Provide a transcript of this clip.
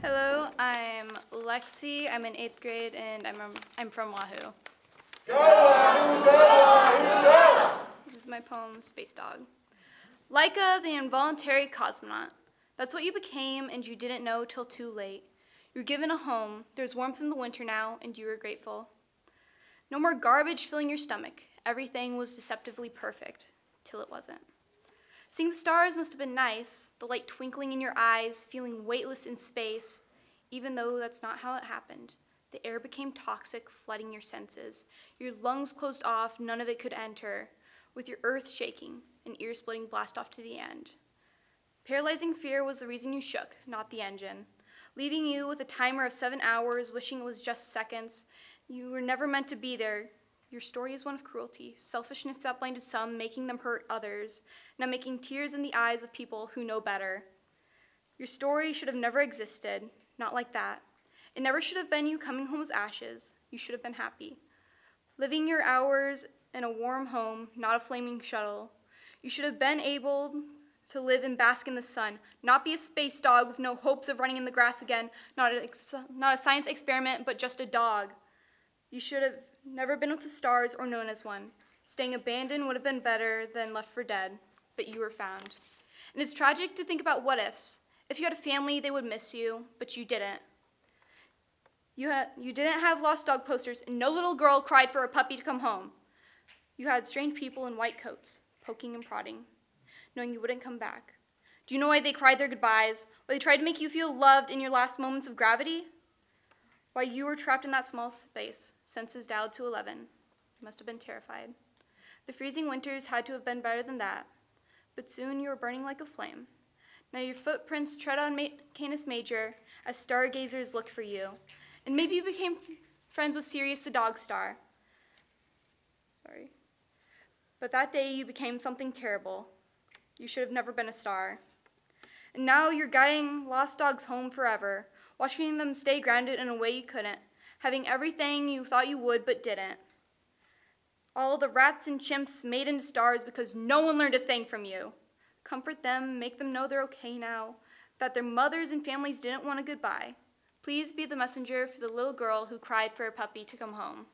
Hello, I'm Lexi. I'm in eighth grade and I'm, I'm from Wahoo. This is my poem, Space Dog. Laika, the involuntary cosmonaut. That's what you became and you didn't know till too late. You're given a home, there's warmth in the winter now, and you are grateful. No more garbage filling your stomach. Everything was deceptively perfect, till it wasn't. Seeing the stars must have been nice, the light twinkling in your eyes, feeling weightless in space, even though that's not how it happened. The air became toxic, flooding your senses. Your lungs closed off, none of it could enter, with your earth shaking, an ear splitting blast off to the end. Paralyzing fear was the reason you shook, not the engine. Leaving you with a timer of seven hours, wishing it was just seconds. You were never meant to be there, your story is one of cruelty, selfishness that blinded some, making them hurt others, now making tears in the eyes of people who know better. Your story should have never existed, not like that. It never should have been you coming home as ashes. You should have been happy. Living your hours in a warm home, not a flaming shuttle. You should have been able to live and bask in the sun, not be a space dog with no hopes of running in the grass again, not a, not a science experiment, but just a dog. You should have never been with the stars or known as one. Staying abandoned would have been better than left for dead, but you were found. And it's tragic to think about what ifs. If you had a family, they would miss you, but you didn't. You, had, you didn't have lost dog posters, and no little girl cried for a puppy to come home. You had strange people in white coats, poking and prodding, knowing you wouldn't come back. Do you know why they cried their goodbyes? Why they tried to make you feel loved in your last moments of gravity? While you were trapped in that small space, senses dialed to 11. You must have been terrified. The freezing winters had to have been better than that, but soon you were burning like a flame. Now your footprints tread on Ma Canis Major as stargazers look for you, and maybe you became friends with Sirius the dog star. Sorry. But that day you became something terrible. You should have never been a star. And now you're guiding lost dogs home forever, watching them stay grounded in a way you couldn't, having everything you thought you would but didn't. All the rats and chimps made into stars because no one learned a thing from you. Comfort them, make them know they're okay now, that their mothers and families didn't want a goodbye. Please be the messenger for the little girl who cried for a puppy to come home.